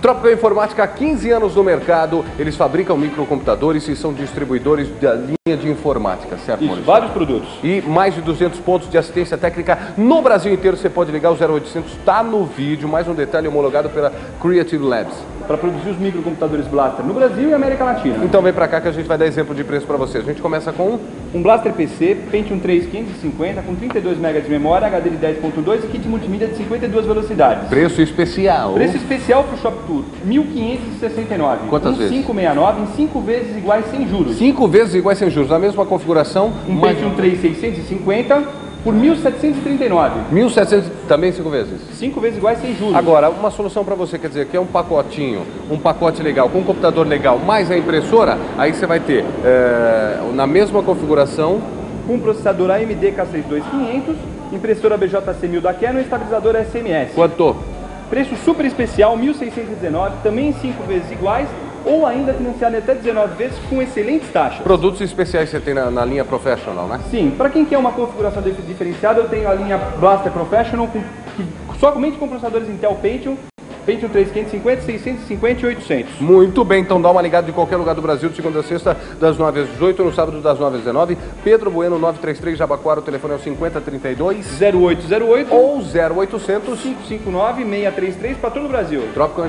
Tropical Informática há 15 anos no mercado. Eles fabricam microcomputadores e são distribuidores da linha de informática, certo, Isso, vários produtos. E mais de 200 pontos de assistência técnica no Brasil inteiro. Você pode ligar o 0800, está no vídeo. Mais um detalhe homologado pela Creative Labs. Para produzir os microcomputadores Blaster no Brasil e América Latina. Então vem pra cá que a gente vai dar exemplo de preço para vocês. A gente começa com Um Blaster PC, Pentium 3 550 com 32 MB de memória, HD de 10.2 e kit multimídia de 52 velocidades. preço especial. Preço especial para o Shop Tour, 1.569. Quantas vezes? 1569 em 5 vezes iguais sem juros. Cinco vezes iguais sem juros, na mesma configuração. Um Pentium 3 650 por 1.739. 1.700 também cinco vezes. 5 vezes iguais sem juros. Agora, uma solução para você, quer dizer, que é um pacotinho, um pacote legal, com um computador legal, mais a impressora, aí você vai ter, é, na mesma configuração, Com processador AMD K62500, impressora BJC 1000 da Canon e estabilizador SMS. quanto? Preço super especial, 1.619, também 5 vezes iguais, ou ainda financiado em até 19 vezes com excelentes taxas. Produtos especiais você tem na, na linha Professional, né? Sim, para quem quer uma configuração dif- diferenciada, eu tenho a linha Blaster Professional, com, que, somente com processadores Intel Pentium, Pentium 3 550, 650 e 800. Muito bem, então dá uma ligada de qualquer lugar do Brasil, de segunda a sexta, das 9 às 18, no sábado das 9 às 19. Pedro Bueno, 933 Jabaquara, o telefone é o 5032 0808 ou 0800 559 633 para todo o Brasil. Tropical